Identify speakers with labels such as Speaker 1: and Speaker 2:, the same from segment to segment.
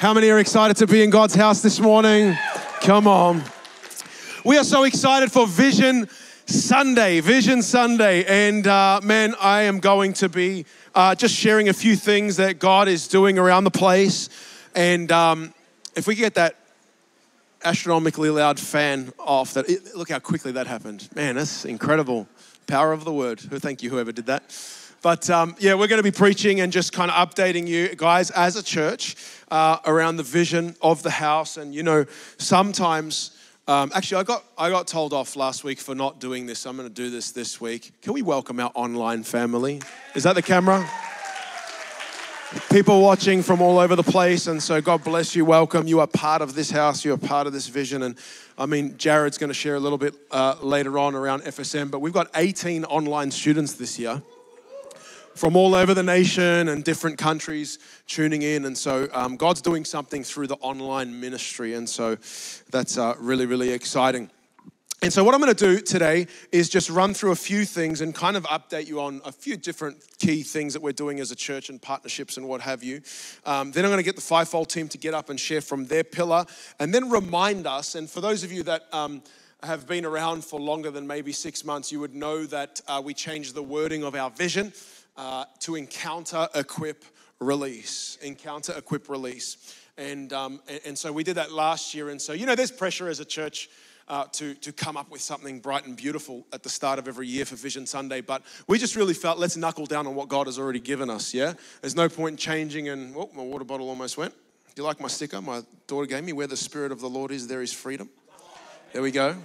Speaker 1: How many are excited to be in God's house this morning? Come on. We are so excited for Vision Sunday, Vision Sunday. And uh, man, I am going to be uh, just sharing a few things that God is doing around the place. And um, if we get that astronomically loud fan off, that look how quickly that happened. Man, that's incredible. Power of the word. Thank you, whoever did that. But um, yeah, we're going to be preaching and just kind of updating you guys as a church uh, around the vision of the house. And you know, sometimes, um, actually, I got I got told off last week for not doing this. I'm going to do this this week. Can we welcome our online family? Is that the camera? People watching from all over the place, and so God bless you. Welcome. You are part of this house. You are part of this vision, and I mean, Jared's going to share a little bit uh, later on around FSM. But we've got 18 online students this year from all over the nation and different countries tuning in. And so um, God's doing something through the online ministry. And so that's uh, really, really exciting. And so, what I'm going to do today is just run through a few things and kind of update you on a few different key things that we're doing as a church and partnerships and what have you. Um, then I'm going to get the fivefold team to get up and share from their pillar and then remind us. And for those of you that um, have been around for longer than maybe six months, you would know that uh, we changed the wording of our vision uh, to encounter, equip, release. Encounter, equip, release. And, um, and, and, so we did that last year. And so, you know, there's pressure as a church uh, to, to come up with something bright and beautiful at the start of every year for Vision Sunday. But we just really felt let's knuckle down on what God has already given us, yeah? There's no point in changing. And, oh, my water bottle almost went. Do you like my sticker? My daughter gave me, where the Spirit of the Lord is, there is freedom. There we go.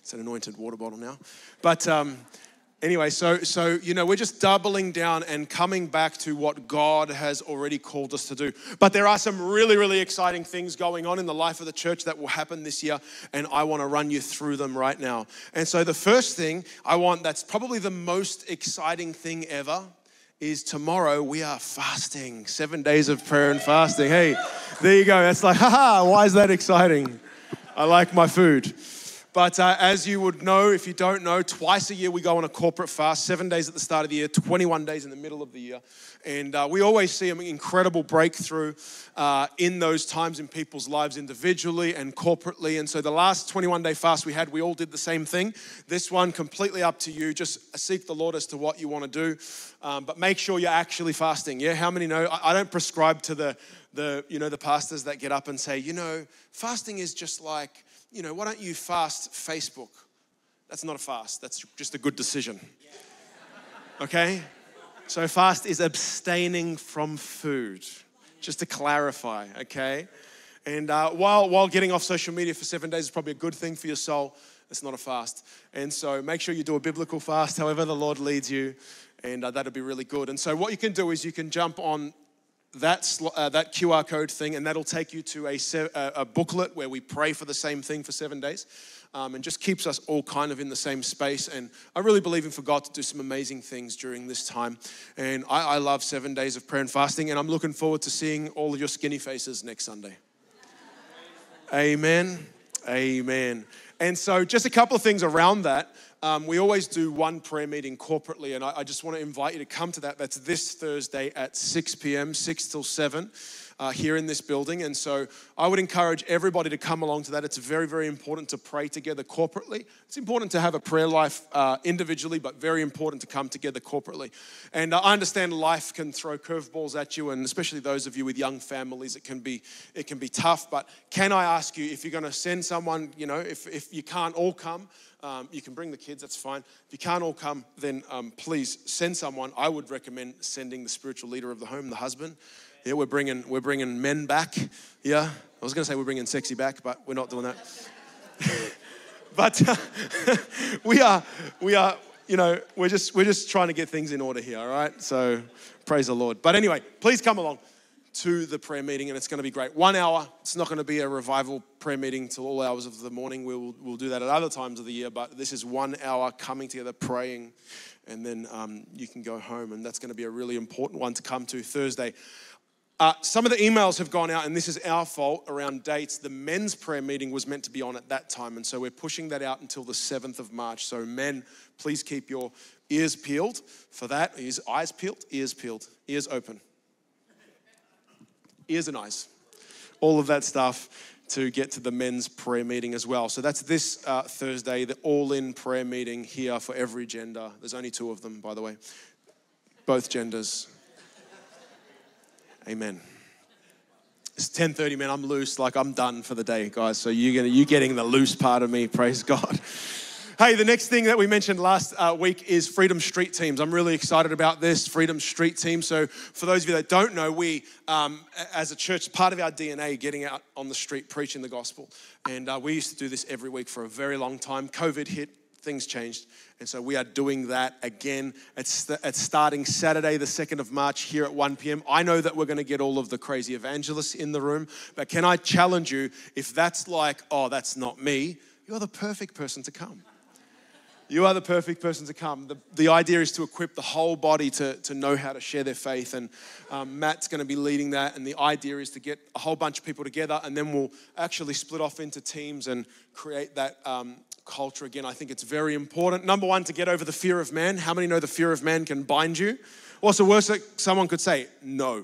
Speaker 1: It's an anointed water bottle now. But, um, Anyway, so so you know, we're just doubling down and coming back to what God has already called us to do. But there are some really really exciting things going on in the life of the church that will happen this year and I want to run you through them right now. And so the first thing I want that's probably the most exciting thing ever is tomorrow we are fasting. 7 days of prayer and fasting. Hey, there you go. That's like, haha, why is that exciting? I like my food. But uh, as you would know, if you don't know, twice a year we go on a corporate fast, seven days at the start of the year, 21 days in the middle of the year. And uh, we always see an incredible breakthrough uh, in those times in people's lives individually and corporately. And so the last 21 day fast we had, we all did the same thing. This one, completely up to you. Just seek the Lord as to what you want to do. Um, but make sure you're actually fasting. Yeah, how many know? I, I don't prescribe to the, the, you know, the pastors that get up and say, you know, fasting is just like, you know, why don't you fast Facebook? That's not a fast, that's just a good decision. Okay? So, fast is abstaining from food, just to clarify, okay? And uh, while, while getting off social media for seven days is probably a good thing for your soul, it's not a fast. And so, make sure you do a biblical fast, however, the Lord leads you, and uh, that'll be really good. And so, what you can do is you can jump on that, uh, that QR code thing, and that'll take you to a, a, booklet where we pray for the same thing for seven days. Um, and just keeps us all kind of in the same space. And I really believe in for God to do some amazing things during this time. And I, I love seven days of prayer and fasting, and I'm looking forward to seeing all of your skinny faces next Sunday. Amen. Amen. And so, just a couple of things around that. Um, we always do one prayer meeting corporately, and I, I, just want to invite you to come to that. That's this Thursday at 6 p.m., 6 till 7. Uh, here in this building. And so I would encourage everybody to come along to that. It's very, very important to pray together corporately. It's important to have a prayer life uh, individually, but very important to come together corporately. And uh, I understand life can throw curveballs at you, and especially those of you with young families, it can be it can be tough. But can I ask you if you're going to send someone, you know, if if you can't all come, um, you can bring the kids, that's fine. If you can't all come, then um, please send someone. I would recommend sending the spiritual leader of the home, the husband. Yeah, we're bringing, we're bringing men back. Yeah, I was going to say we're bringing sexy back, but we're not doing that. but uh, we are, we are, you know, we're just, we're just trying to get things in order here, all right? So praise the Lord. But anyway, please come along to the prayer meeting, and it's going to be great. One hour. It's not going to be a revival prayer meeting till all hours of the morning. We'll, we'll do that at other times of the year, but this is one hour coming together, praying, and then um, you can go home. And that's going to be a really important one to come to Thursday. Uh, some of the emails have gone out, and this is our fault around dates. The men's prayer meeting was meant to be on at that time, and so we're pushing that out until the 7th of March. So, men, please keep your ears peeled for that. Ears, eyes peeled, ears peeled, ears open ears and eyes. all of that stuff to get to the men's prayer meeting as well. So that's this uh, Thursday, the all in prayer meeting here for every gender. There's only two of them, by the way, both genders. Amen. It's 10:30, man. I'm loose. Like I'm done for the day, guys. So you're gonna you getting the loose part of me. Praise God. Hey, the next thing that we mentioned last uh, week is Freedom Street Teams. I'm really excited about this Freedom Street Team. So, for those of you that don't know, we, um, as a church, part of our DNA, getting out on the street preaching the gospel. And uh, we used to do this every week for a very long time. COVID hit, things changed. And so we are doing that again. It's, it's starting Saturday, the 2nd of March, here at 1 p.m. I know that we're going to get all of the crazy evangelists in the room, but can I challenge you if that's like, oh, that's not me, you're the perfect person to come. You are the perfect person to come. The, the idea is to equip the whole body to, to know how to share their faith. And um, Matt's going to be leading that. And the idea is to get a whole bunch of people together, and then we'll actually split off into teams and create that um, culture again. I think it's very important. Number one, to get over the fear of man. How many know the fear of man can bind you? What's the worst that someone could say? No.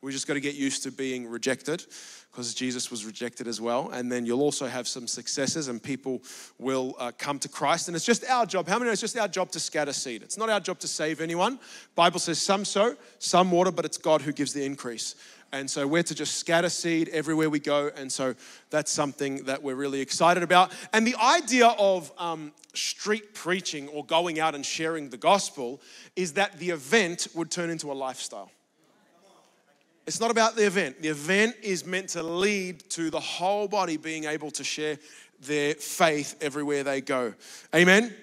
Speaker 1: We just got to get used to being rejected because Jesus was rejected as well. And then you'll also have some successes and people will uh, come to Christ. And it's just our job. How many know it's just our job to scatter seed? It's not our job to save anyone. Bible says some sow, some water, but it's God who gives the increase. And so we're to just scatter seed everywhere we go. And so that's something that we're really excited about. And the idea of um, street preaching or going out and sharing the gospel is that the event would turn into a lifestyle. It's not about the event. The event is meant to lead to the whole body being able to share their faith everywhere they go. Amen.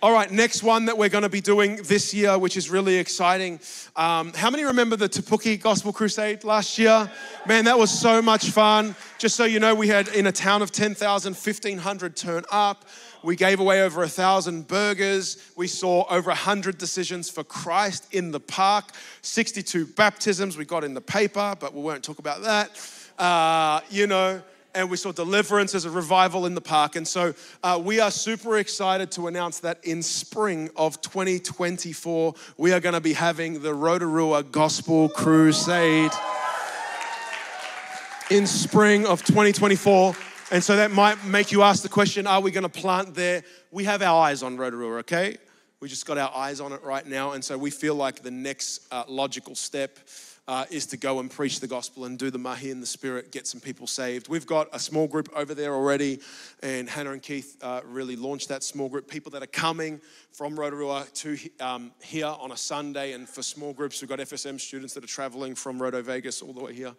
Speaker 1: All right, next one that we're going to be doing this year, which is really exciting. Um, how many remember the Te Puke Gospel Crusade last year? Man, that was so much fun. Just so you know, we had in a town of 10,000, 1,500 turn up. We gave away over a thousand burgers. We saw over a hundred decisions for Christ in the park. 62 baptisms we got in the paper, but we won't talk about that. Uh, you know, and we saw deliverance as a revival in the park. And so uh, we are super excited to announce that in spring of 2024, we are going to be having the Rotorua Gospel Crusade. In spring of 2024, and so that might make you ask the question are we going to plant there? We have our eyes on Rotorua, okay? We just got our eyes on it right now. And so we feel like the next uh, logical step uh, is to go and preach the gospel and do the mahi in the spirit, get some people saved. We've got a small group over there already, and Hannah and Keith uh, really launched that small group. People that are coming from Rotorua to um, here on a Sunday, and for small groups, we've got FSM students that are traveling from Roto Vegas all the way here.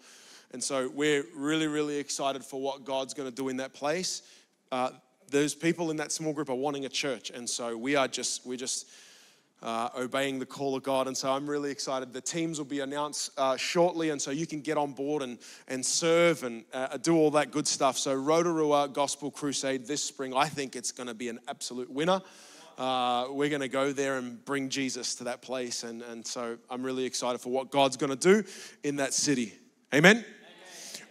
Speaker 1: And so we're really, really excited for what God's going to do in that place. Uh, those people in that small group are wanting a church, and so we are just we're just uh, obeying the call of God. And so I'm really excited. The teams will be announced uh, shortly, and so you can get on board and and serve and uh, do all that good stuff. So Rotorua Gospel Crusade this spring, I think it's going to be an absolute winner. Uh, we're going to go there and bring Jesus to that place. And, and so I'm really excited for what God's going to do in that city. Amen.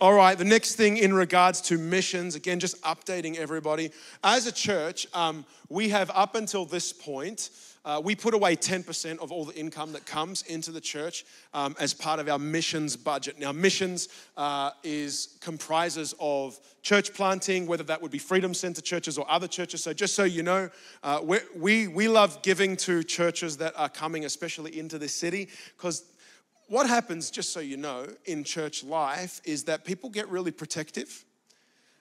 Speaker 1: All right, the next thing in regards to missions, again, just updating everybody. As a church, um, we have up until this point, uh, we put away 10% of all the income that comes into the church um, as part of our missions budget. Now, missions uh, is comprises of church planting, whether that would be Freedom Centre churches or other churches. So, just so you know, uh, we we love giving to churches that are coming, especially into this city, because what happens, just so you know, in church life is that people get really protective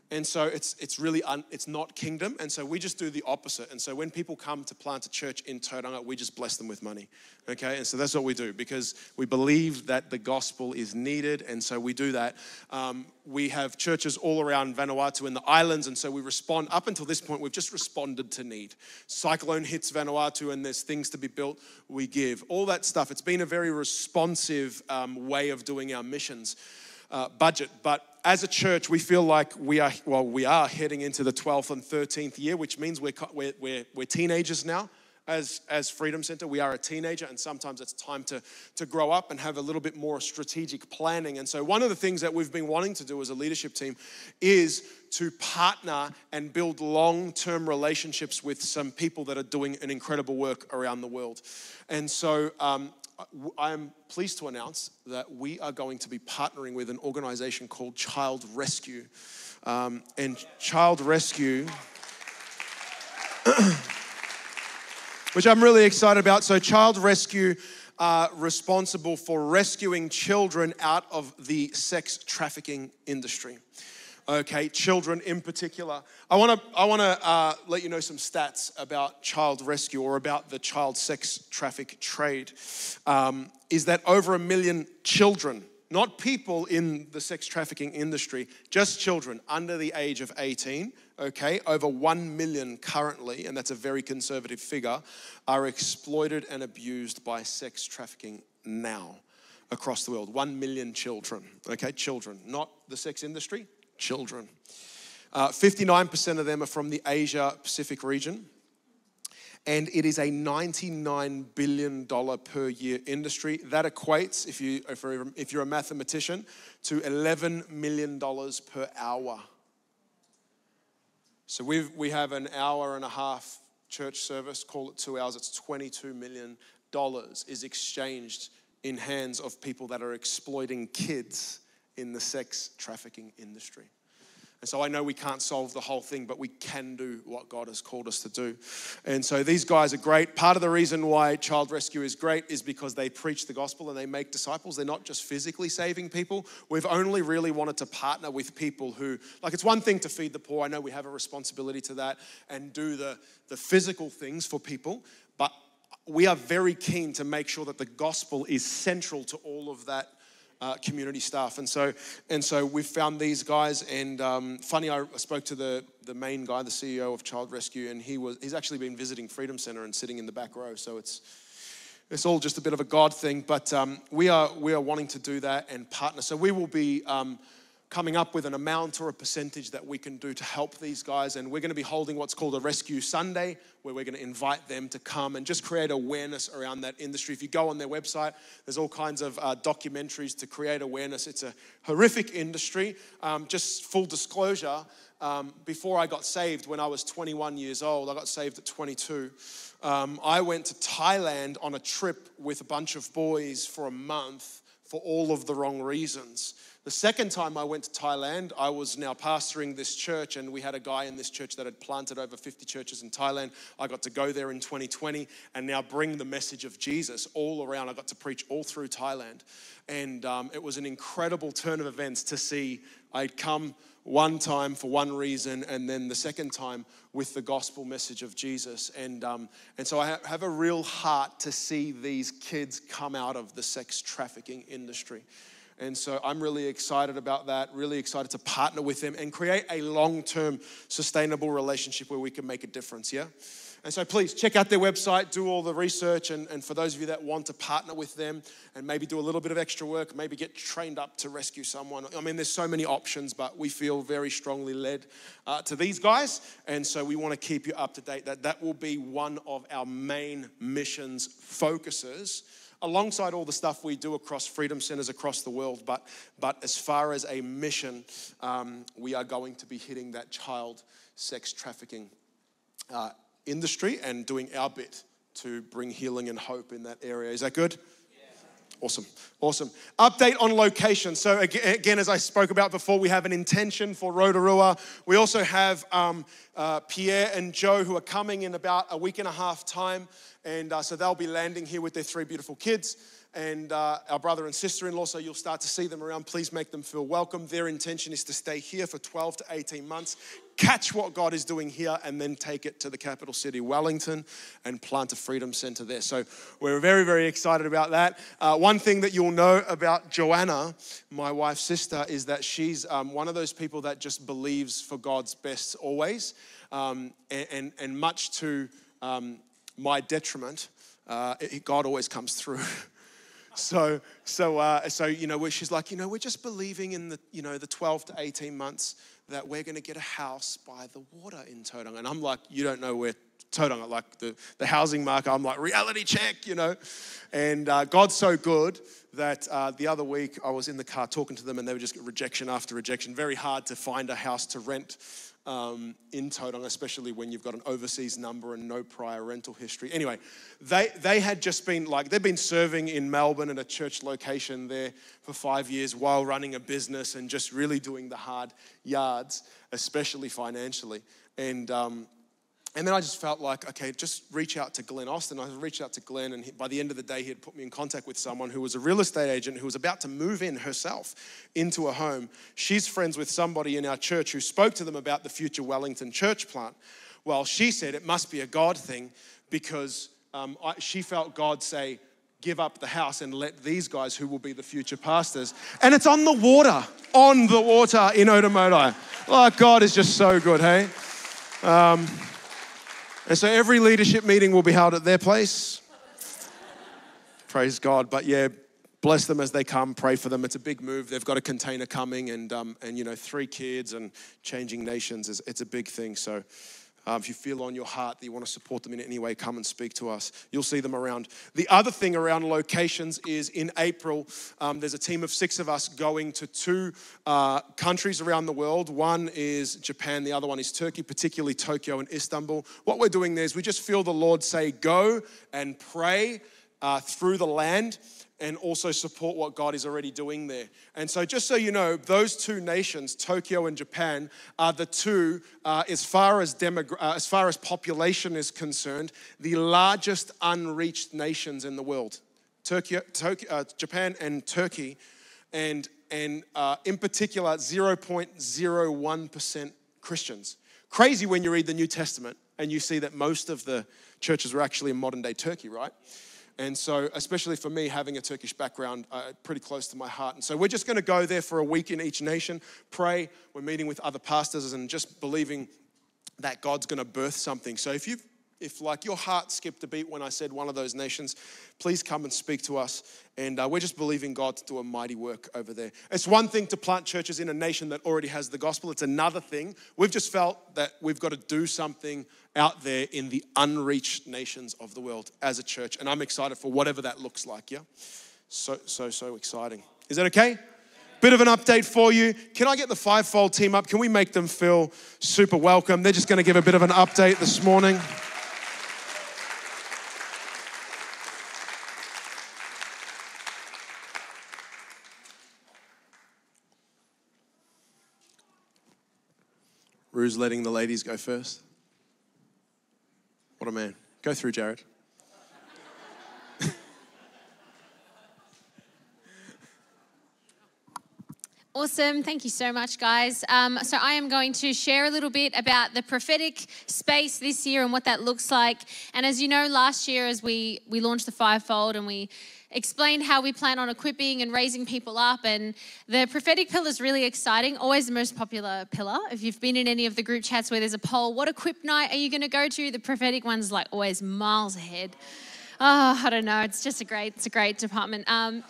Speaker 1: and so it's, it's really, un, it's not kingdom. And so we just do the opposite. And so when people come to plant a church in Tauranga, we just bless them with money. Okay? And so that's what we do because we believe that the gospel is needed. And so we do that. Um, we have churches all around Vanuatu and the islands. And so we respond, up until this point, we've just responded to need. Cyclone hits Vanuatu and there's things to be built, we give. All that stuff. It's been a very responsive um, way of doing our missions uh, budget. But as a church, we feel like we are, well, we are heading into the 12th and 13th year, which means we're, we're, we're, we're teenagers now as, as Freedom Centre. We are a teenager, and sometimes it's time to, to grow up and have a little bit more strategic planning. And so, one of the things that we've been wanting to do as a leadership team is to partner and build long term relationships with some people that are doing an incredible work around the world. And so, um, I am pleased to announce that we are going to be partnering with an organization called Child Rescue. Um, and Child Rescue, which I'm really excited about. So, Child Rescue are responsible for rescuing children out of the sex trafficking industry okay, children in particular. I wanna, I wanna uh, let you know some stats about child rescue or about the child sex traffic trade. Um, is that over a million children, not people in the sex trafficking industry, just children under the age of 18, okay, over 1 million currently, and that's a very conservative figure, are exploited and abused by sex trafficking now across the world. 1 million children, okay, children, not the sex industry, children. Uh, 59% of them are from the Asia Pacific region. And it is a $99 billion per year industry. That equates, if, you, if, you're, if you're a mathematician, to $11 million per hour. So we we have an hour and a half church service, call it two hours, it's $22 million is exchanged in hands of people that are exploiting kids in the sex trafficking industry. And so I know we can't solve the whole thing, but we can do what God has called us to do. And so these guys are great. Part of the reason why Child Rescue is great is because they preach the gospel and they make disciples. They're not just physically saving people. We've only really wanted to partner with people who, like, it's one thing to feed the poor. I know we have a responsibility to that and do the, the physical things for people, but we are very keen to make sure that the gospel is central to all of that uh, community staff. And so, and so we've found these guys. And um, funny, I spoke to the, the main guy, the CEO of Child Rescue, and he was he's actually been visiting Freedom Centre and sitting in the back row. So it's it's all just a bit of a God thing. But um, we are we are wanting to do that and partner. So we will be. Um, coming up with an amount or a percentage that we can do to help these guys. And we're going to be holding what's called a Rescue Sunday, where we're going to invite them to come and just create awareness around that industry. If you go on their website, there's all kinds of uh, documentaries to create awareness. It's a horrific industry. Um, just full disclosure, um, before I got saved when I was 21 years old, I got saved at 22. Um, I went to Thailand on a trip with a bunch of boys for a month for all of the wrong reasons. The second time I went to Thailand, I was now pastoring this church, and we had a guy in this church that had planted over 50 churches in Thailand. I got to go there in 2020 and now bring the message of Jesus all around. I got to preach all through Thailand. And um, it was an incredible turn of events to see. I'd come one time for one reason, and then the second time with the gospel message of Jesus. And, um, and so I have a real heart to see these kids come out of the sex trafficking industry. And so I'm really excited about that, really excited to partner with them and create a long term sustainable relationship where we can make a difference, yeah? And so please check out their website, do all the research, and, and for those of you that want to partner with them and maybe do a little bit of extra work, maybe get trained up to rescue someone. I mean, there's so many options, but we feel very strongly led uh, to these guys. And so we want to keep you up to date. That that will be one of our main missions focuses alongside all the stuff we do across freedom centres across the world. But, but as far as a mission, um, we are going to be hitting that child sex trafficking uh, industry and doing our bit to bring healing and hope in that area. Is that good? Awesome, awesome. Update on location. So again, as I spoke about before, we have an intention for Rotorua. We also have um, uh, Pierre and Joe who are coming in about a week and a half time. And uh, so they'll be landing here with their three beautiful kids and uh, our brother and sister in law, so you'll start to see them around. Please make them feel welcome. Their intention is to stay here for 12 to 18 months, catch what God is doing here, and then take it to the capital city, Wellington, and plant a freedom centre there. So we're very, very excited about that. Uh, one thing that you'll know about Joanna, my wife's sister, is that she's um, one of those people that just believes for God's best always, um, and, and, and much to um, my detriment, uh, it, God always comes through. so, so, uh, so you know, where she's like, you know, we're just believing in the, you know, the 12 to 18 months that we're going to get a house by the water in Tauranga. And I'm like, you don't know where Tauranga, like the, the housing market. I'm like, reality check, you know. And uh, God's so good that uh, the other week I was in the car talking to them and they were just rejection after rejection. Very hard to find a house to rent um, in Tauranga, especially when you've got an overseas number and no prior rental history. Anyway, they, they had just been like, they've been serving in Melbourne at a church location there for five years while running a business and just really doing the hard yards, especially financially. And um, and then I just felt like, okay, just reach out to Glenn Austin. I reached out to Glenn, and he, by the end of the day, he had put me in contact with someone who was a real estate agent who was about to move in herself into a home. She's friends with somebody in our church who spoke to them about the future Wellington church plant. Well, she said it must be a God thing because um, I, she felt God say, give up the house and let these guys who will be the future pastors. And it's on the water, on the water in Otumoetai. Oh, God is just so good, hey? Um, and so every leadership meeting will be held at their place. Praise God. But yeah, bless them as they come. Pray for them. It's a big move. They've got a container coming, and um, and you know, three kids and changing nations is it's a big thing. So um, if you feel on your heart that you want to support them in any way, come and speak to us. You'll see them around. The other thing around locations is in April, um, there's a team of six of us going to two uh, countries around the world. One is Japan, the other one is Turkey, particularly Tokyo and Istanbul. What we're doing there is we just feel the Lord say, Go and pray uh, through the land and also support what God is already doing there. And so, just so you know, those two nations, Tokyo and Japan, are the two, uh, as far as uh, as far as population is concerned, the largest unreached nations in the world. Turkey, Tokyo, uh, Japan and Turkey, and and uh, in particular, 0.01% Christians. Crazy when you read the New Testament and you see that most of the churches were actually in modern day Turkey, right? And so, especially for me, having a Turkish background, uh, pretty close to my heart. And so, we're just going to go there for a week in each nation, pray. We're meeting with other pastors and just believing that God's going to birth something. So, if you if like your heart skipped a beat when I said one of those nations, please come and speak to us. And uh, we're just believing God to do a mighty work over there. It's one thing to plant churches in a nation that already has the gospel. It's another thing. We've just felt that we've got to do something out there in the unreached nations of the world as a church. And I'm excited for whatever that looks like. Yeah. So so so exciting. Is that okay? Bit of an update for you. Can I get the fivefold team up? Can we make them feel super welcome? They're just going to give a bit of an update this morning. Rue's letting the ladies go first. What a man. Go through, Jared.
Speaker 2: Awesome. Thank you so much, guys. Um, so, I am going to share a little bit about the prophetic space this year and what that looks like. And as you know, last year, as we, we launched the fivefold and we explained how we plan on equipping and raising people up. And the prophetic pillar is really exciting, always the most popular pillar. If you've been in any of the group chats where there's a poll, what equip night are you going to go to? The prophetic one's like always miles ahead. Oh, I don't know. It's just a great, it's a great department. Um,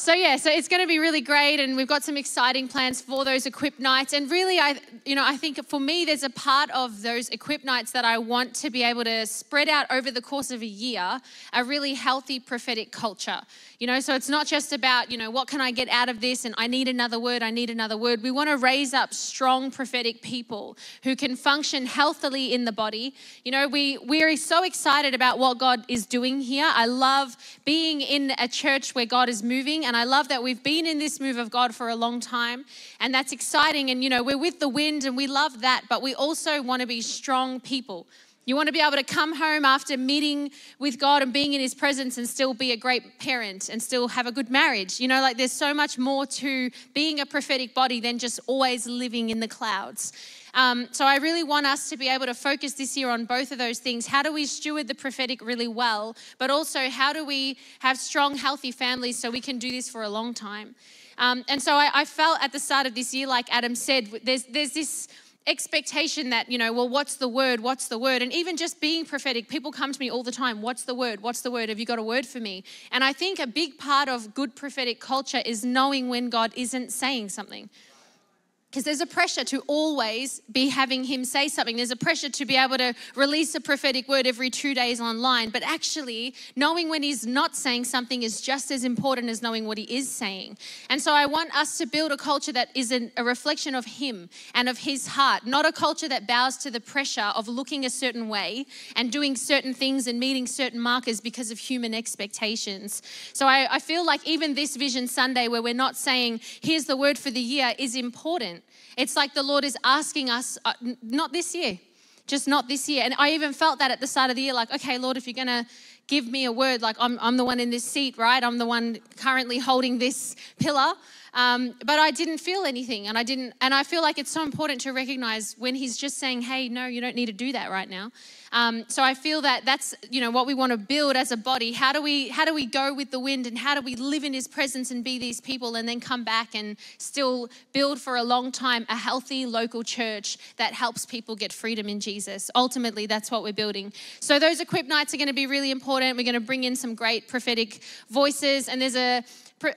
Speaker 2: so yeah, so it's going to be really great, and we've got some exciting plans for those equip nights. And really, I, you know, I think for me, there's a part of those equip nights that I want to be able to spread out over the course of a year, a really healthy prophetic culture. You know, so it's not just about, you know, what can I get out of this and I need another word, I need another word. We want to raise up strong prophetic people who can function healthily in the body. You know, we we're so excited about what God is doing here. I love being in a church where God is moving and I love that we've been in this move of God for a long time and that's exciting and you know, we're with the wind and we love that, but we also want to be strong people. You want to be able to come home after meeting with God and being in His presence and still be a great parent and still have a good marriage. You know, like there's so much more to being a prophetic body than just always living in the clouds. Um, so I really want us to be able to focus this year on both of those things. How do we steward the prophetic really well, but also how do we have strong, healthy families so we can do this for a long time? Um, and so I, I felt at the start of this year, like Adem said, there's there's this expectation that, you know, well, what's the word? What's the word? And even just being prophetic, people come to me all the time, what's the word? What's the word? Have you got a word for me? And I think a big part of good prophetic culture is knowing when God isn't saying something because there's a pressure to always be having him say something. There's a pressure to be able to release a prophetic word every two days online. But actually, knowing when he's not saying something is just as important as knowing what he is saying. And so I want us to build a culture that is a reflection of him and of his heart, not a culture that bows to the pressure of looking a certain way and doing certain things and meeting certain markers because of human expectations. So I, I feel like even this Vision Sunday, where we're not saying, here's the word for the year, is important it's like the Lord is asking us, uh, not this year, just not this year. And I even felt that at the start of the year, like, okay, Lord, if you're going to give me a word, like I'm, I'm the one in this seat, right? I'm the one currently holding this pillar. Um, but I didn't feel anything, and I didn't. And I feel like it's so important to recognize when He's just saying, "Hey, no, you don't need to do that right now." Um, so I feel that that's you know what we want to build as a body. How do we how do we go with the wind, and how do we live in His presence and be these people, and then come back and still build for a long time a healthy local church that helps people get freedom in Jesus. Ultimately, that's what we're building. So those equip nights are going to be really important. We're going to bring in some great prophetic voices, and there's a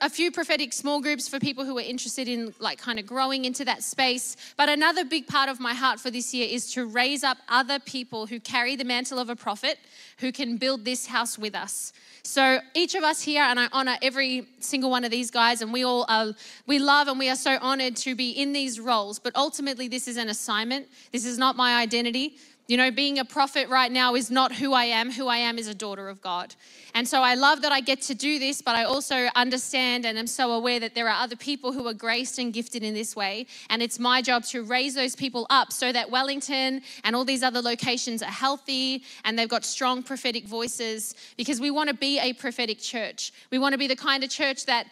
Speaker 2: a few prophetic small groups for people who are interested in like kind of growing into that space. But another big part of my heart for this year is to raise up other people who carry the mantle of a prophet who can build this house with us. So each of us here, and I honor every single one of these guys, and we all are, we love and we are so honored to be in these roles. But ultimately, this is an assignment. This is not my identity. You know, being a prophet right now is not who I am. Who I am is a daughter of God. And so I love that I get to do this, but I also understand and am so aware that there are other people who are graced and gifted in this way. And it's my job to raise those people up so that Wellington and all these other locations are healthy and they've got strong prophetic voices because we want to be a prophetic church. We want to be the kind of church that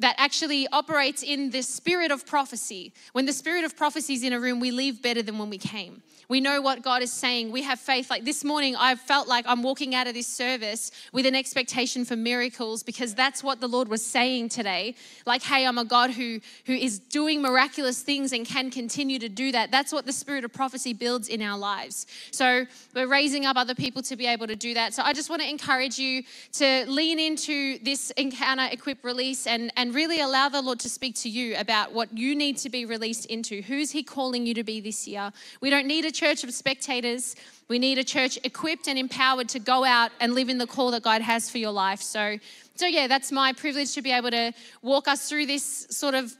Speaker 2: that actually operates in the spirit of prophecy. When the spirit of prophecy is in a room, we leave better than when we came. We know what God is saying. We have faith. Like this morning, I felt like I'm walking out of this service with an expectation for miracles because that's what the Lord was saying today. Like, hey, I'm a God who, who is doing miraculous things and can continue to do that. That's what the spirit of prophecy builds in our lives. So we're raising up other people to be able to do that. So I just want to encourage you to lean into this encounter, equip, release, and, and really allow the Lord to speak to you about what you need to be released into. Who's He calling you to be this year? We don't need a church of spectators. We need a church equipped and empowered to go out and live in the call that God has for your life. So, so yeah, that's my privilege to be able to walk us through this sort of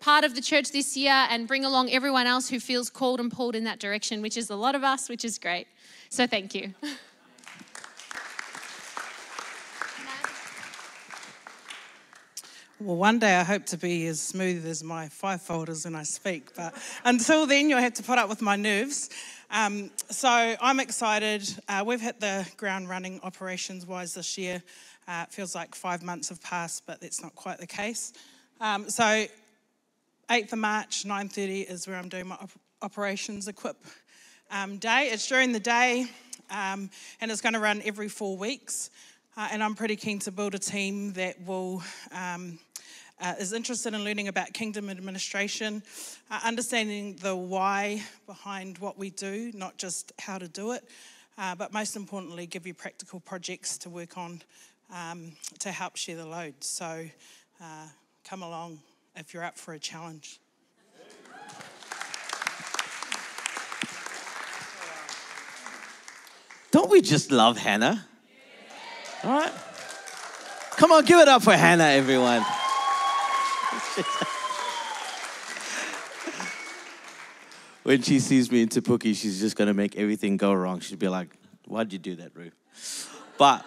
Speaker 2: part of the church this year and bring along everyone else who feels called and pulled in that direction, which is a lot of us, which is great. So thank you.
Speaker 3: Well, one day I hope to be as smooth as my five folders when I speak, but until then, you'll have to put up with my nerves. Um, so I'm excited. Uh, we've hit the ground running operations wise this year. Uh, it feels like five months have passed, but that's not quite the case. Um, so 8th of March, 9.30 is where I'm doing my op- operations equip um, day. It's during the day um, and it's going to run every four weeks. Uh, and I'm pretty keen to build a team that will um, uh, is interested in learning about kingdom administration, uh, understanding the why behind what we do, not just how to do it, uh, but most importantly, give you practical projects to work on um, to help share the load. So uh, come along if you're up for a challenge.
Speaker 4: Don't we just love Hannah? All right. Come on, give it up for Hannah, everyone. when she sees me in Te Puke, she's just gonna make everything go wrong. She'll be like, Why'd you do that, Ruth? But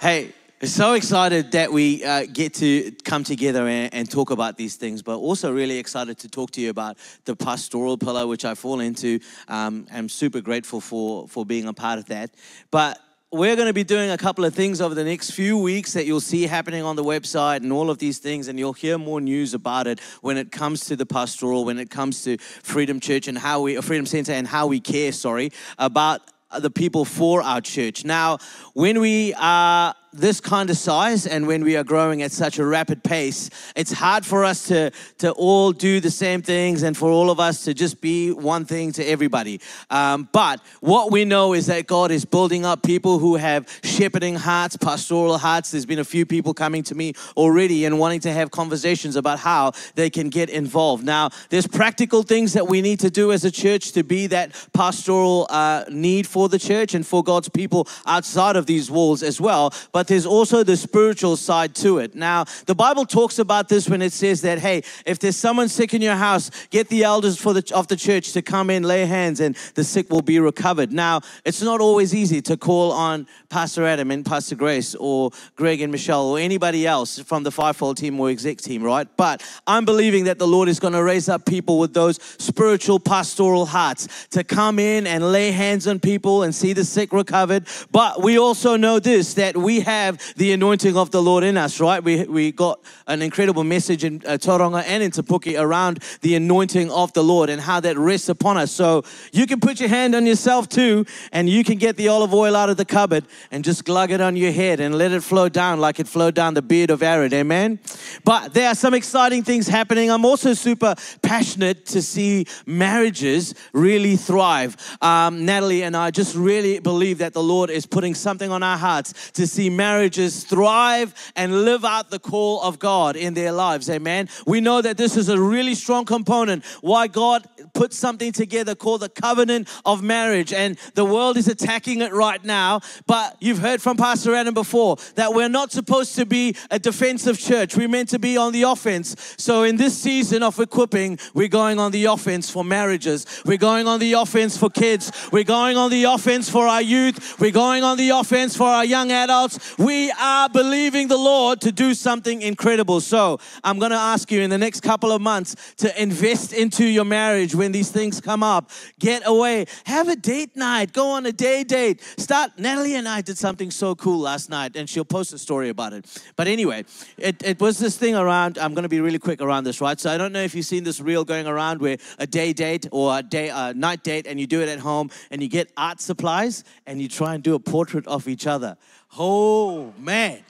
Speaker 4: hey, so excited that we uh, get to come together and, and, talk about these things, but also really excited to talk to you about the pastoral pillar, which I fall into. Um, I'm super grateful for for being a part of that. But we're going to be doing a couple of things over the next few weeks that you'll see happening on the website and all of these things, and you'll hear more news about it when it comes to the pastoral, when it comes to Freedom Church and how we, Freedom Centre, and how we care, sorry, about the people for our church. Now, when we are this kind of size and when we are growing at such a rapid pace, it's hard for us to, to all do the same things and for all of us to just be one thing to everybody. Um, but what we know is that God is building up people who have shepherding hearts, pastoral hearts. There's been a few people coming to me already and wanting to have conversations about how they can get involved. Now, there's practical things that we need to do as a church to be that pastoral uh, need for the church and for God's people outside of these walls as well. But there's also the spiritual side to it. Now, the Bible talks about this when it says that, hey, if there's someone sick in your house, get the elders for the, of the church to come in, lay hands, and the sick will be recovered. Now, it's not always easy to call on Pastor Adem and Pastor Grace or Greg and Michelle or anybody else from the fivefold team or exec team, right? But I'm believing that the Lord is going to raise up people with those spiritual pastoral hearts to come in and lay hands on people and see the sick recovered. But we also know this that we have the anointing of the Lord in us, right? We, we got an incredible message in uh, Tauranga and in Te Puke around the anointing of the Lord and how that rests upon us. So you can put your hand on yourself too, and you can get the olive oil out of the cupboard and just glug it on your head and let it flow down like it flowed down the beard of Aaron. Amen. But there are some exciting things happening. I'm also super passionate to see marriages really thrive. Um, Natalie and I just really believe that the Lord is putting something on our hearts to see marriages thrive and live out the call of God in their lives. Amen. We know that this is a really strong component why God put something together called the covenant of marriage. And the world is attacking it right now. But you've heard from Pastor Adem before that we're not supposed to be a defensive church. We're meant to be on the offense. So in this season of equipping, we're going on the offense for marriages. We're going on the offense for kids. We're going on the offense for our youth. We're going on the offense for our young adults. We are believing the Lord to do something incredible. So I'm going to ask you in the next couple of months to invest into your marriage when these things come up. Get away. Have a date night. Go on a day date. Start. Natalie and I did something so cool last night, and she'll post a story about it. But anyway, it, it was this thing around. I'm going to be really quick around this, right? So I don't know if you've seen this reel going around where a day date or a day a night date, and you do it at home, and you get art supplies, and you try and do a portrait of each other. Oh man,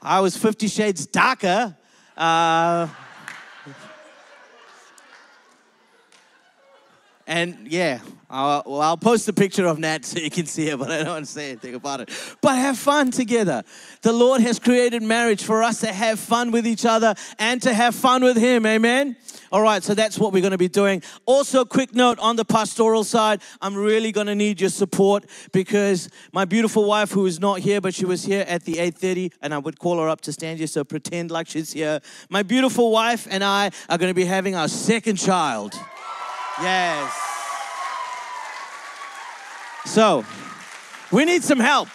Speaker 4: I was Fifty Shades darker. Uh, And yeah, I'll, well, I'll post a picture of Nat so you can see it, but I don't want to say anything about it. But have fun together. The Lord has created marriage for us to have fun with each other and to have fun with Him. Amen. All right, so that's what we're going to be doing. Also, quick note on the pastoral side, I'm really going to need your support because my beautiful wife, who is not here, but she was here at the 8:30, and I would call her up to stand here, so pretend like she's here. My beautiful wife and I are going to be having our second child. Yes. So, we need some help.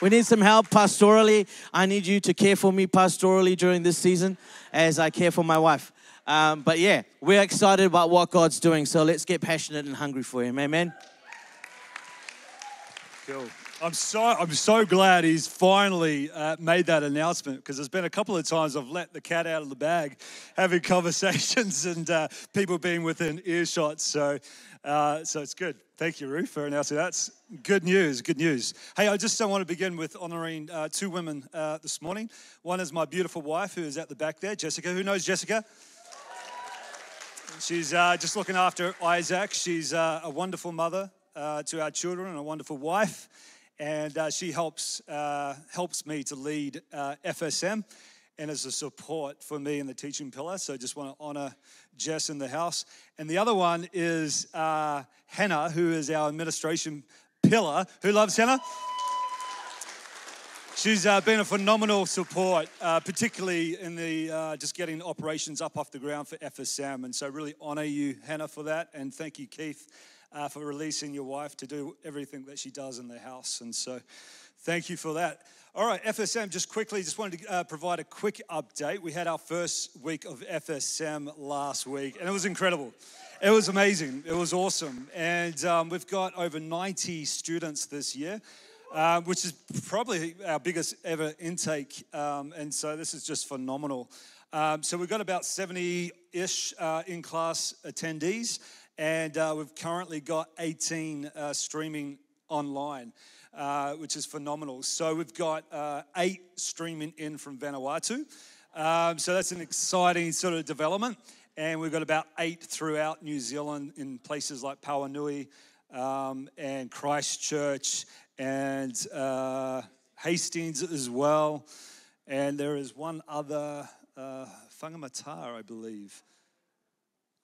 Speaker 4: We need some help pastorally. I need you to care for me pastorally during this season as I care for my wife. Um, but yeah, we're excited about what God's doing. So let's get passionate and hungry for Him. Amen.
Speaker 5: Cool. I'm so I'm so glad he's finally uh, made that announcement because there's been a couple of times I've let the cat out of the bag, having conversations and uh, people being within earshot. So, uh, so it's good. Thank you, Ruth, for announcing that. That's good news. Good news. Hey, I just want to begin with honoring uh, two women uh, this morning. One is my beautiful wife, who is at the back there, Jessica. Who knows Jessica? She's uh, just looking after Isaac. She's a wonderful mother to our children and a wonderful wife and uh, she helps uh, helps me to lead uh, FSM and as a support for me in the teaching pillar. So just want to honor Jess in the house. And the other one is uh, Hannah, who is our administration pillar. Who loves Hannah? She's uh, been a phenomenal support, uh, particularly in the uh, just getting operations up off the ground for FSM. And so, really honor you, Hannah, for that. And thank you, Keith, uh, for releasing your wife to do everything that she does in the house. And so, thank you for that. All right, FSM, just quickly, just wanted to uh, provide a quick update. We had our first week of FSM last week, and it was incredible. It was amazing. It was awesome. And um, we've got over 90 students this year. Uh, which is probably our biggest ever intake. Um, and so this is just phenomenal. Um, so we've got about 70 ish uh, in class attendees. And uh, we've currently got 18 uh, streaming online, uh, which is phenomenal. So we've got uh, eight streaming in from Vanuatu. Um, so that's an exciting sort of development. And we've got about eight throughout New Zealand in places like Pauanui um, and Christchurch and uh, Hastings as well. And there is one other, uh, Whangamata, I believe.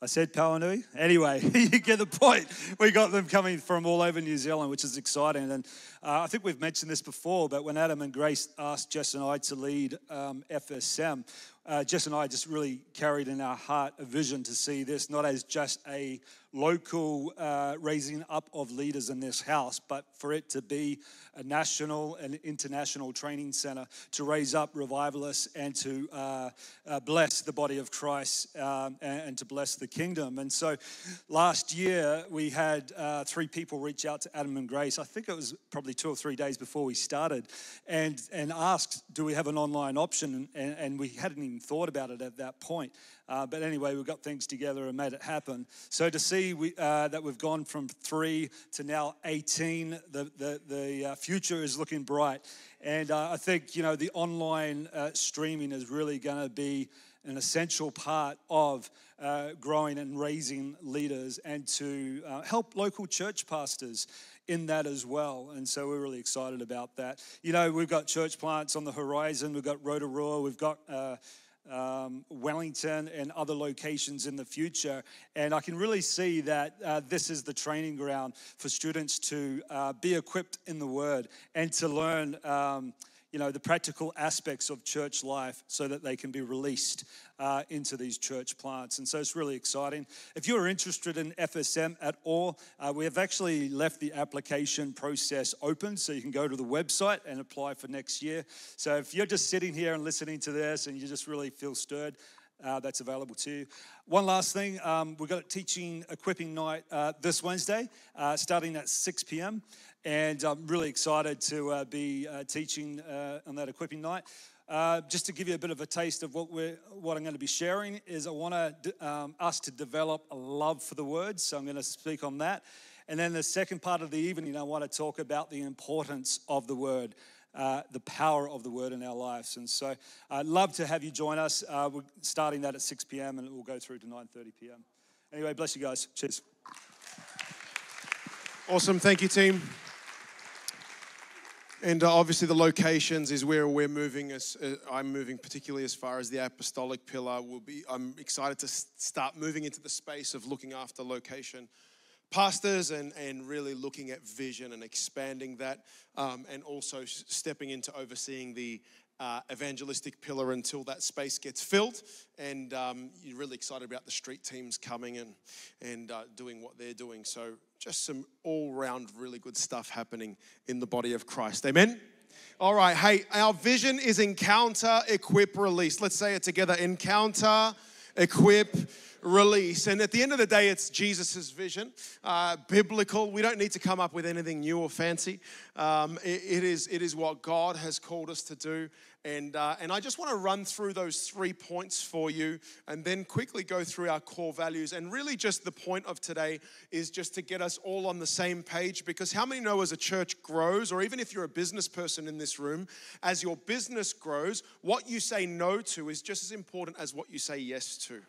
Speaker 5: I said Pauanui. Anyway, you get the point. We got them coming from all over New Zealand, which is exciting. And uh, I think we've mentioned this before, but when Adem and Grace asked Jess and I to lead um, FSM, uh, Jess and I just really carried in our heart a vision to see this not as just a local uh, raising up of leaders in this house, but for it to be a national and international training center to raise up revivalists and to uh, uh, bless the body of Christ um, and, and, to bless the kingdom. And so last year we had uh, three people reach out to Adem and Grace. I think it was probably two or three days before we started and, and asked, Do we have an online option? And, and we hadn't even thought about it at that point. Uh, but anyway, we got things together and made it happen. So to see we, uh, that we've gone from three to now 18, the, the, the uh, future is looking bright. And uh, I think, you know, the online uh, streaming is really going to be an essential part of uh, growing and raising leaders and to help local church pastors in that as well. And so we're really excited about that. You know, we've got church plants on the horizon, we've got Rotorua, we've got um, Wellington and other locations in the future. And I can really see that uh, this is the training ground for students to uh, be equipped in the Word and to learn. Um, you know, the practical aspects of church life so that they can be released uh, into these church plants. And so it's really exciting. If you're interested in FSM at all, uh, we have actually left the application process open so you can go to the website and apply for next year. So if you're just sitting here and listening to this and you just really feel stirred, uh, that's available to you. One last thing, um, we've got a teaching equipping night uh, this Wednesday, uh, starting at 6 p.m. And I'm really excited to uh, be uh, teaching uh, on that equipping night. Just to give you a bit of a taste of what we're, what I'm going to be sharing is I want um, us to develop a love for the word. So I'm going to speak on that. And then the second part of the evening, I want to talk about the importance of the word. Uh, the power of the word in our lives. And so I'd love to have you join us. Uh, we're starting that at 6 p.m. and it will go through to 9.30 p.m. Anyway, bless you guys. Cheers.
Speaker 1: Awesome. Thank you, team. And uh, obviously, the locations is where we're moving. As uh, I'm moving, particularly as far as the apostolic pillar. Will be. I'm excited to start moving into the space of looking after location pastors and, and really looking at vision and expanding that, um, and also stepping into overseeing the uh, evangelistic pillar until that space gets filled. And um, you're really excited about the street teams coming and, and uh, doing what they're doing. So, just some all round really good stuff happening in the body of Christ. Amen. All right, hey, our vision is encounter, equip, release. Let's say it together encounter, equip, release. And at the end of the day, it's Jesus' vision, uh, biblical. We don't need to come up with anything new or fancy. Um, it, it, is, it is what God has called us to do. And, uh, and I just want to run through those three points for you and then quickly go through our core values. And really, just the point of today is just to get us all on the same page because how many know as a church grows, or even if you're a business person in this room, as your business grows, what you say no to is just as important as what you say yes to.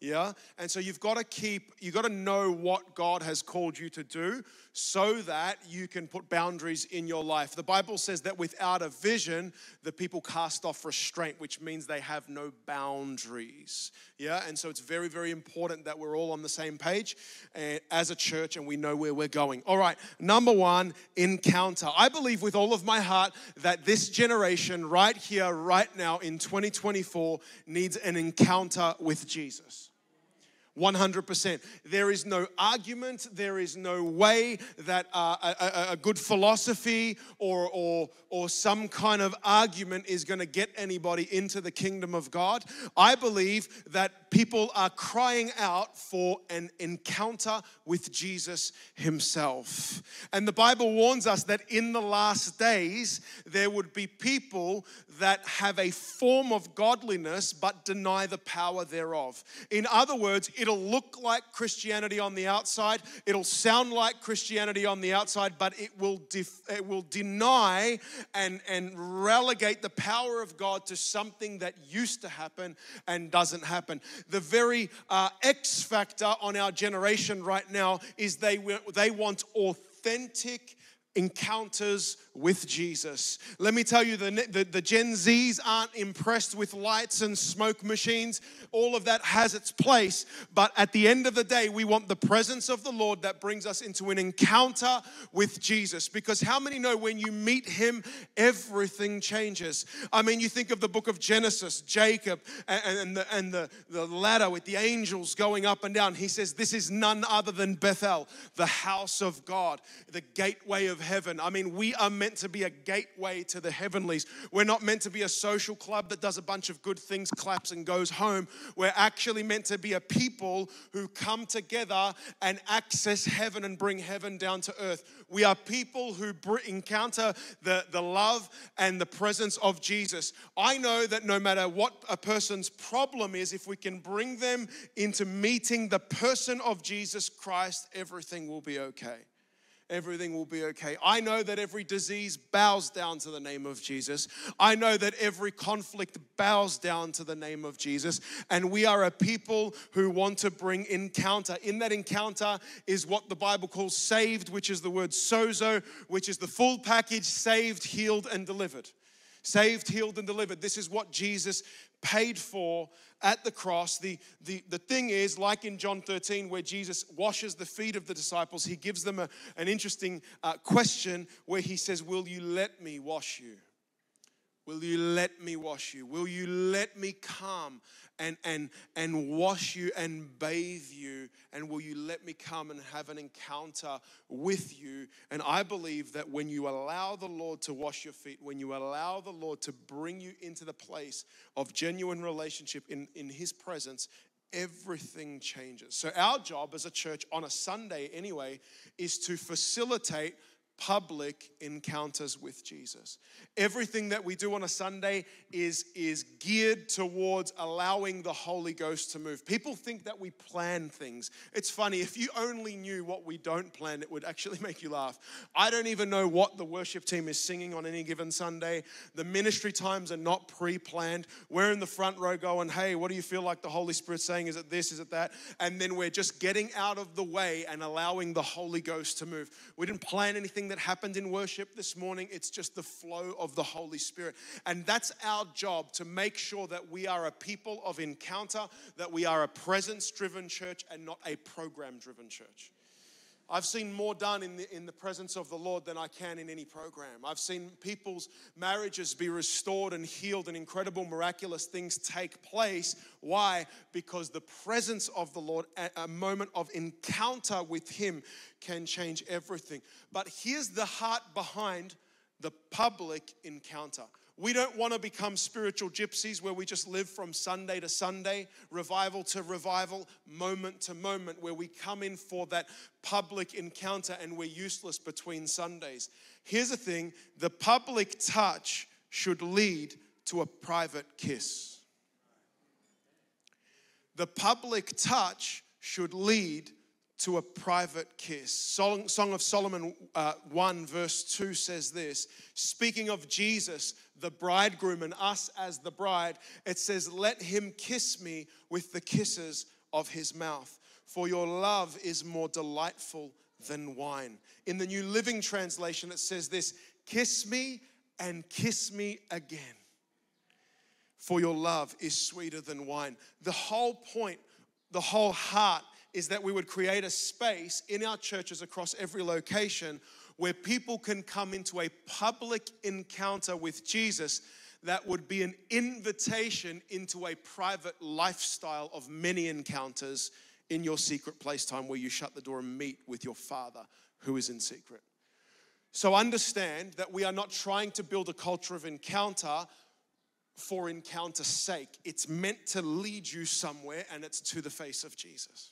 Speaker 1: Yeah? And so you've got to keep, you've got to know what God has called you to do so that you can put boundaries in your life. The Bible says that without a vision, the people cast off restraint, which means they have no boundaries. Yeah? And so it's very, very important that we're all on the same page eh, as a church and we know where we're going. All right, number one, encounter. I believe with all of my heart that this generation, right here, right now in 2024, needs an encounter with Jesus. 100%. There is no argument, there is no way that uh, a, a, good philosophy or, or, or some kind of argument is going to get anybody into the kingdom of God. I believe that people are crying out for an encounter with Jesus himself. And the Bible warns us that in the last days, there would be people that have a form of godliness but deny the power thereof. In other words, it'll look like Christianity on the outside, it'll sound like Christianity on the outside, but it will, def- it will deny and, and relegate the power of God to something that used to happen and doesn't happen. The very uh, X factor on our generation right now is they, they want authentic encounters with Jesus. Let me tell you, the, the, the, Gen Zs aren't impressed with lights and smoke machines. All of that has its place. But at the end of the day, we want the presence of the Lord that brings us into an encounter with Jesus. Because how many know when you meet Him, everything changes? I mean, you think of the book of Genesis, Jacob, and, and, the, and the, the ladder with the angels going up and down. He says, This is none other than Bethel, the house of God, the gateway of heaven. I mean, we are meant to be a gateway to the heavenlies. We're not meant to be a social club that does a bunch of good things, claps, and goes home. We're actually meant to be a people who come together and access heaven and bring heaven down to earth. We are people who encounter the, the love and the presence of Jesus. I know that no matter what a person's problem is, if we can bring them into meeting the person of Jesus Christ, everything will be okay everything will be okay. I know that every disease bows down to the name of Jesus. I know that every conflict bows down to the name of Jesus. And we are a people who want to bring encounter. In that encounter is what the Bible calls saved, which is the word sozo, which is the full package saved, healed, and delivered. Saved, healed, and delivered. This is what Jesus paid for at the cross. The, the, the thing is, like in John 13, where Jesus washes the feet of the disciples, he gives them a, an interesting uh, question where he says, Will you let me wash you? Will you let me wash you? Will you let me come and, and, and wash you and bathe you? And will you let me come and have an encounter with you? And I believe that when you allow the Lord to wash your feet, when you allow the Lord to bring you into the place of genuine relationship in, in His presence, everything changes. So, our job as a church on a Sunday, anyway, is to facilitate public encounters with Jesus. Everything that we do on a Sunday is, is geared towards allowing the Holy Ghost to move. People think that we plan things. It's funny, if you only knew what we don't plan, it would actually make you laugh. I don't even know what the worship team is singing on any given Sunday. The ministry times are not pre planned. We're in the front row going, hey, what do you feel like the Holy Spirit's saying? Is it this? Is it that? And then we're just getting out of the way and allowing the Holy Ghost to move. We didn't plan anything that happened in worship this morning. It's just the flow of the Holy Spirit. And that's our job to make sure that we are a people of encounter, that we are a presence driven church and not a program driven church. I've seen more done in the, in the presence of the Lord than I can in any program. I've seen people's marriages be restored and healed, and incredible, miraculous things take place. Why? Because the presence of the Lord, a, a moment of encounter with Him, can change everything. But here's the heart behind the public encounter. We don't want to become spiritual gypsies where we just live from Sunday to Sunday, revival to revival, moment to moment, where we come in for that public encounter and we're useless between Sundays. Here's the thing the public touch should lead to a private kiss. The public touch should lead to a private kiss. Song, Song of Solomon uh, 1, verse 2 says this speaking of Jesus, the bridegroom, and us as the bride, it says, Let him kiss me with the kisses of his mouth, for your love is more delightful than wine. In the New Living Translation, it says this Kiss me and kiss me again, for your love is sweeter than wine. The whole point, the whole heart is that we would create a space in our churches across every location where people can come into a public encounter with Jesus that would be an invitation into a private lifestyle of many encounters in your secret place time where you shut the door and meet with your Father who is in secret. So understand that we are not trying to build a culture of encounter for encounter's sake. It's meant to lead you somewhere, and it's to the face of Jesus.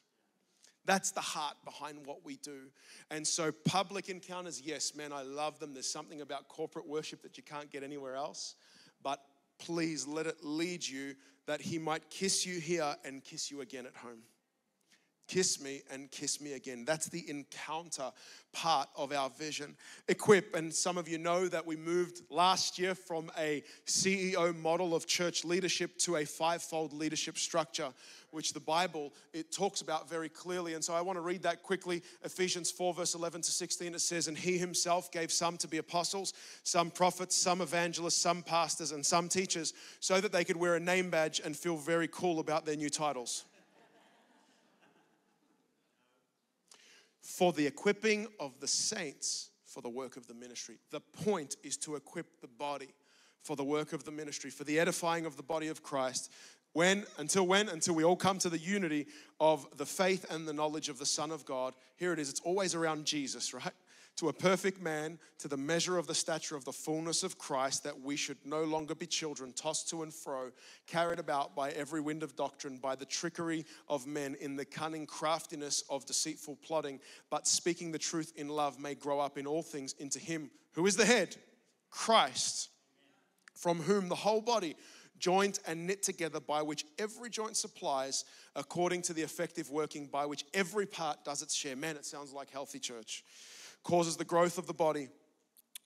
Speaker 1: That's the heart behind what we do. And so, public encounters, yes, man, I love them. There's something about corporate worship that you can't get anywhere else. But please let it lead you that He might kiss you here and kiss you again at home kiss me and kiss me again. That's the encounter part of our vision. Equip, and some of you know that we moved last year from a CEO model of church leadership to a fivefold leadership structure, which the Bible it talks about very clearly. And so I want to read that quickly. Ephesians 4, verse 11 to 16, it says, And he himself gave some to be apostles, some prophets, some evangelists, some pastors, and some teachers, so that they could wear a name badge and feel very cool about their new titles. For the equipping of the saints for the work of the ministry. The point is to equip the body for the work of the ministry, for the edifying of the body of Christ. When, until when? Until we all come to the unity of the faith and the knowledge of the Son of God. Here it is, it's always around Jesus, right? To a perfect man, to the measure of the stature of the fullness of Christ, that we should no longer be children, tossed to and fro, carried about by every wind of doctrine, by the trickery of men, in the cunning craftiness of deceitful plotting, but speaking the truth in love may grow up in all things into Him who is the head, Christ, from whom the whole body joined and knit together, by which every joint supplies, according to the effective working by which every part does its share. Man, it sounds like healthy church causes the growth of the body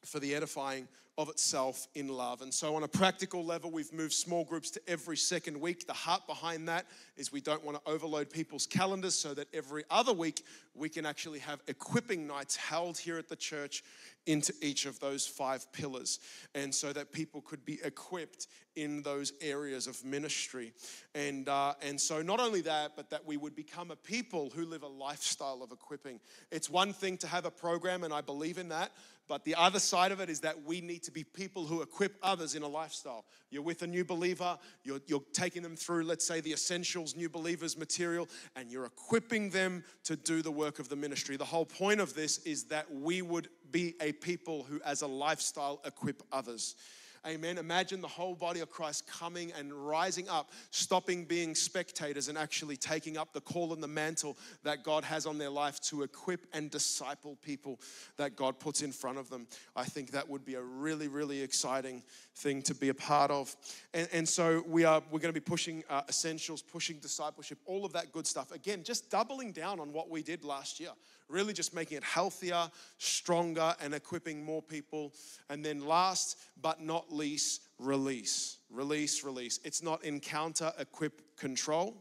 Speaker 1: for the edifying of itself in love. And so, on a practical level, we've moved small groups to every second week. The heart behind that is we don't want to overload people's calendars so that every other week we can actually have equipping nights held here at the church into each of those five pillars. And so that people could be equipped in those areas of ministry. And, uh, and so, not only that, but that we would become a people who live a lifestyle of equipping. It's one thing to have a program, and I believe in that. But the other side of it is that we need to be people who equip others in a lifestyle. You're with a new believer, you're, you're taking them through, let's say, the essentials, new believers material, and you're equipping them to do the work of the ministry. The whole point of this is that we would be a people who, as a lifestyle, equip others. Amen. Imagine the whole body of Christ coming and rising up, stopping being spectators and actually taking up the call and the mantle that God has on their life to equip and disciple people that God puts in front of them. I think that would be a really, really exciting thing to be a part of. And, and so we are we're going to be pushing uh, essentials, pushing discipleship, all of that good stuff. Again, just doubling down on what we did last year really just making it healthier, stronger, and equipping more people. And then, last but not least, release. Release, release. It's not encounter, equip, control,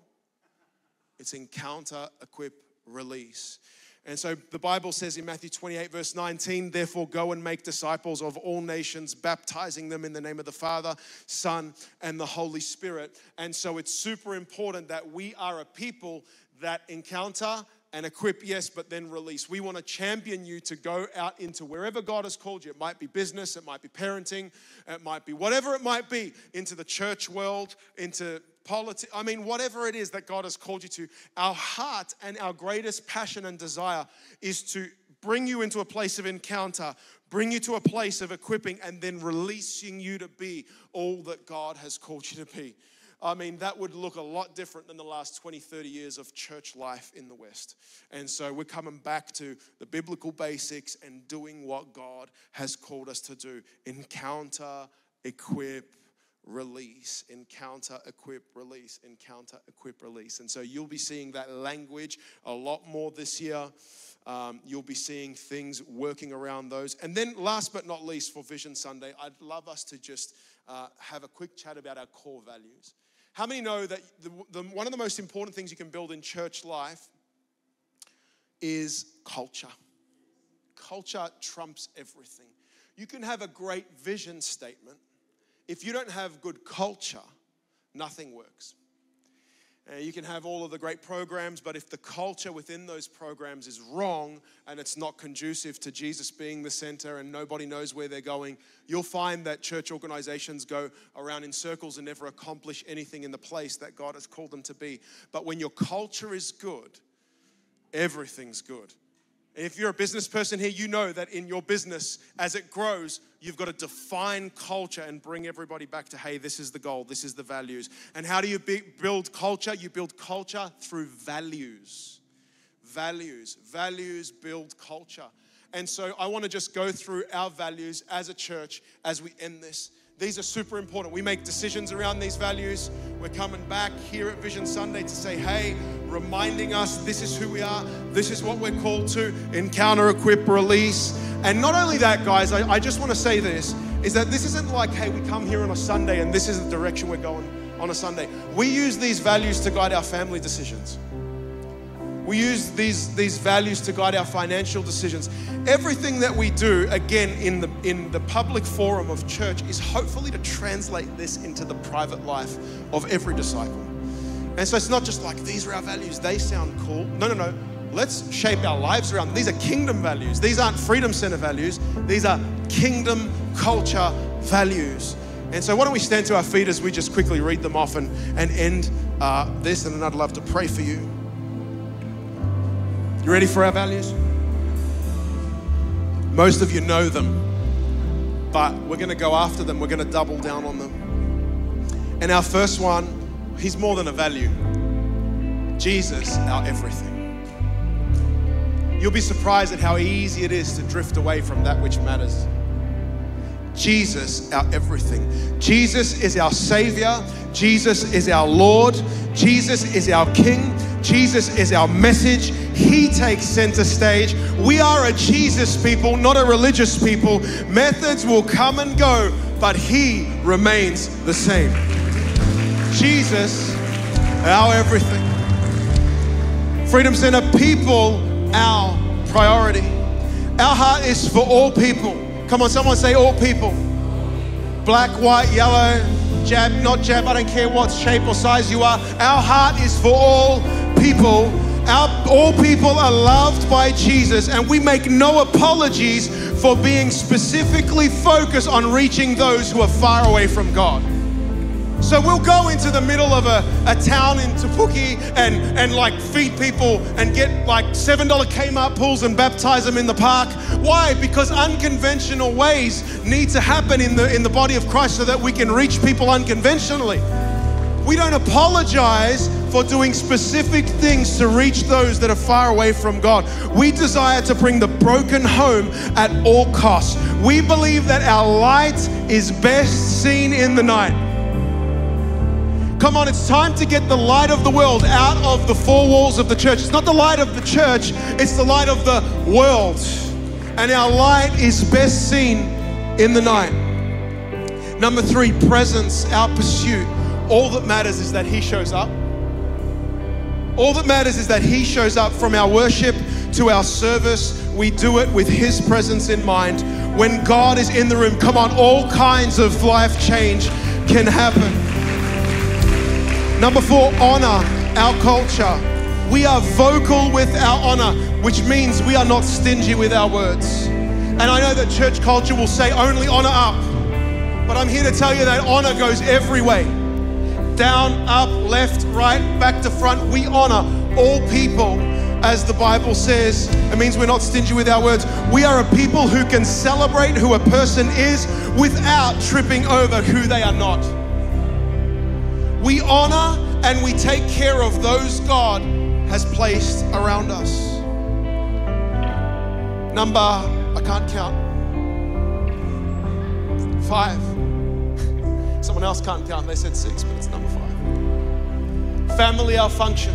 Speaker 1: it's encounter, equip, release. And so the Bible says in Matthew 28, verse 19, therefore go and make disciples of all nations, baptizing them in the name of the Father, Son, and the Holy Spirit. And so it's super important that we are a people that encounter, and equip, yes, but then release. We want to champion you to go out into wherever God has called you. It might be business, it might be parenting, it might be whatever it might be, into the church world, into politics. I mean, whatever it is that God has called you to. Our heart and our greatest passion and desire is to bring you into a place of encounter, bring you to a place of equipping, and then releasing you to be all that God has called you to be. I mean, that would look a lot different than the last 20, 30 years of church life in the West. And so we're coming back to the biblical basics and doing what God has called us to do encounter, equip, release, encounter, equip, release, encounter, equip, release. And so you'll be seeing that language a lot more this year. Um, you'll be seeing things working around those. And then, last but not least, for Vision Sunday, I'd love us to just uh, have a quick chat about our core values. How many know that the, the, one of the most important things you can build in church life is culture? Culture trumps everything. You can have a great vision statement. If you don't have good culture, nothing works. Uh, you can have all of the great programs, but if the culture within those programs is wrong and it's not conducive to Jesus being the center and nobody knows where they're going, you'll find that church organizations go around in circles and never accomplish anything in the place that God has called them to be. But when your culture is good, everything's good. If you're a business person here, you know that in your business, as it grows, you've got to define culture and bring everybody back to, hey, this is the goal, this is the values. And how do you build culture? You build culture through values. Values. Values build culture. And so I want to just go through our values as a church as we end this. These are super important. We make decisions around these values. We're coming back here at Vision Sunday to say, hey, reminding us this is who we are, this is what we're called to encounter, equip, release. And not only that, guys, I, I just want to say this is that this isn't like, hey, we come here on a Sunday and this is the direction we're going on a Sunday. We use these values to guide our family decisions. We use these, these values to guide our financial decisions. Everything that we do, again, in the, in the public forum of church, is hopefully to translate this into the private life of every disciple. And so it's not just like these are our values, they sound cool. No, no, no. Let's shape our lives around them. These are kingdom values. These aren't freedom centre values. These are kingdom culture values. And so, why don't we stand to our feet as we just quickly read them off and, and end uh, this? And I'd love to pray for you. You ready for our values? Most of you know them, but we're going to go after them. We're going to double down on them. And our first one, he's more than a value. Jesus, our everything. You'll be surprised at how easy it is to drift away from that which matters. Jesus, our everything. Jesus is our Savior. Jesus is our Lord. Jesus is our King. Jesus is our message. He takes center stage. We are a Jesus people, not a religious people. Methods will come and go, but He remains the same. Jesus, our everything. Freedom Centre people, our priority. Our heart is for all people. Come on, someone say all people. Black, white, yellow, jab, not jab, I don't care what shape or size you are. Our heart is for all people. Our, all people are loved by Jesus, and we make no apologies for being specifically focused on reaching those who are far away from God. So we'll go into the middle of a, a town in Te and, and like feed people and get like $7 Kmart pools and baptize them in the park. Why? Because unconventional ways need to happen in the, in the body of Christ so that we can reach people unconventionally. We don't apologize for doing specific things to reach those that are far away from God. We desire to bring the broken home at all costs. We believe that our light is best seen in the night. Come on, it's time to get the light of the world out of the four walls of the church. It's not the light of the church, it's the light of the world. And our light is best seen in the night. Number three, presence, our pursuit. All that matters is that He shows up. All that matters is that He shows up from our worship to our service. We do it with His presence in mind. When God is in the room, come on, all kinds of life change can happen. Number four, honor our culture. We are vocal with our honor, which means we are not stingy with our words. And I know that church culture will say only honor up, but I'm here to tell you that honor goes every way down, up, left, right, back to front. We honor all people as the Bible says. It means we're not stingy with our words. We are a people who can celebrate who a person is without tripping over who they are not. We honor and we take care of those God has placed around us. Number, I can't count. Five. Someone else can't count. They said six, but it's number five. Family, our function.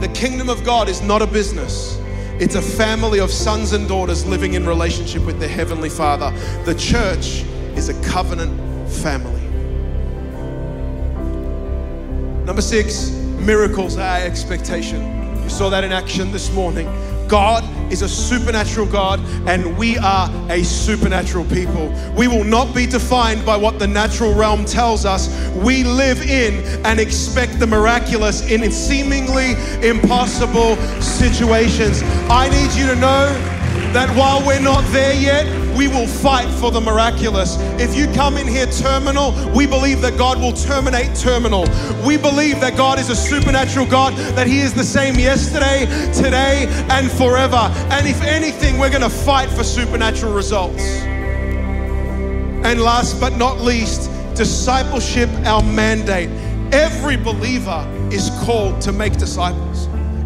Speaker 1: The kingdom of God is not a business. It's a family of sons and daughters living in relationship with their heavenly Father. The church is a covenant family. Number six, miracles our expectation. You saw that in action this morning. God is a supernatural God, and we are a supernatural people. We will not be defined by what the natural realm tells us. We live in and expect the miraculous in seemingly impossible situations. I need you to know that while we're not there yet, we will fight for the miraculous. If you come in here terminal, we believe that God will terminate terminal. We believe that God is a supernatural God, that He is the same yesterday, today, and forever. And if anything, we're going to fight for supernatural results. And last but not least, discipleship, our mandate. Every believer is called to make disciples.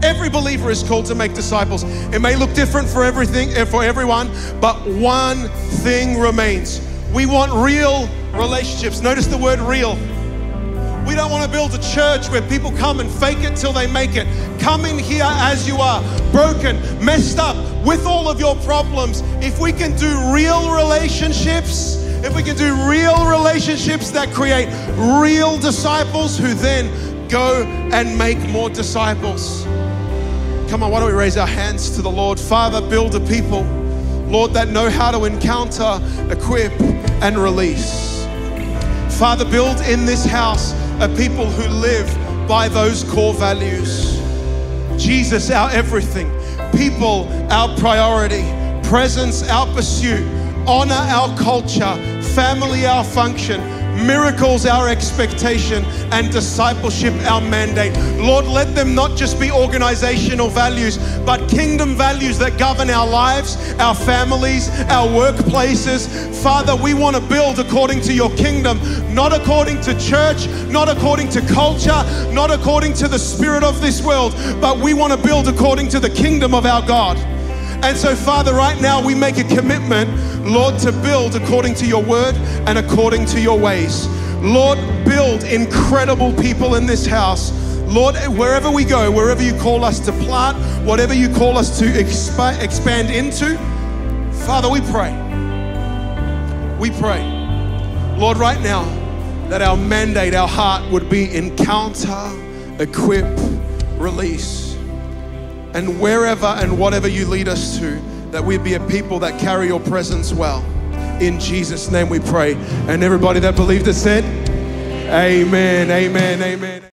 Speaker 1: Every believer is called to make disciples. It may look different for everything and for everyone, but one thing remains. We want real relationships. Notice the word real. We don't want to build a church where people come and fake it till they make it. Come in here as you are, broken, messed up, with all of your problems. If we can do real relationships, if we can do real relationships that create real disciples who then go and make more disciples. Come on, why don't we raise our hands to the Lord? Father, build a people, Lord, that know how to encounter, equip, and release. Father, build in this house a people who live by those core values. Jesus, our everything, people, our priority, presence, our pursuit, honor, our culture, family, our function, miracles, our expectation, and discipleship, our mandate. Lord, let them not just be organizational values, but kingdom values that govern our lives, our families, our workplaces. Father, we want to build according to your kingdom, not according to church, not according to culture, not according to the spirit of this world, but we want to build according to the kingdom of our God. And so, Father, right now we make a commitment, Lord, to build according to your word and according to your ways. Lord, build incredible people in this house. Lord, wherever we go, wherever you call us to plant, whatever you call us to expa- expand into, Father, we pray. We pray, Lord, right now, that our mandate, our heart would be encounter, equip, release and wherever and whatever you lead us to, that we be a people that carry your presence well. In Jesus' name we pray. And everybody that believed it said, Amen, amen, amen.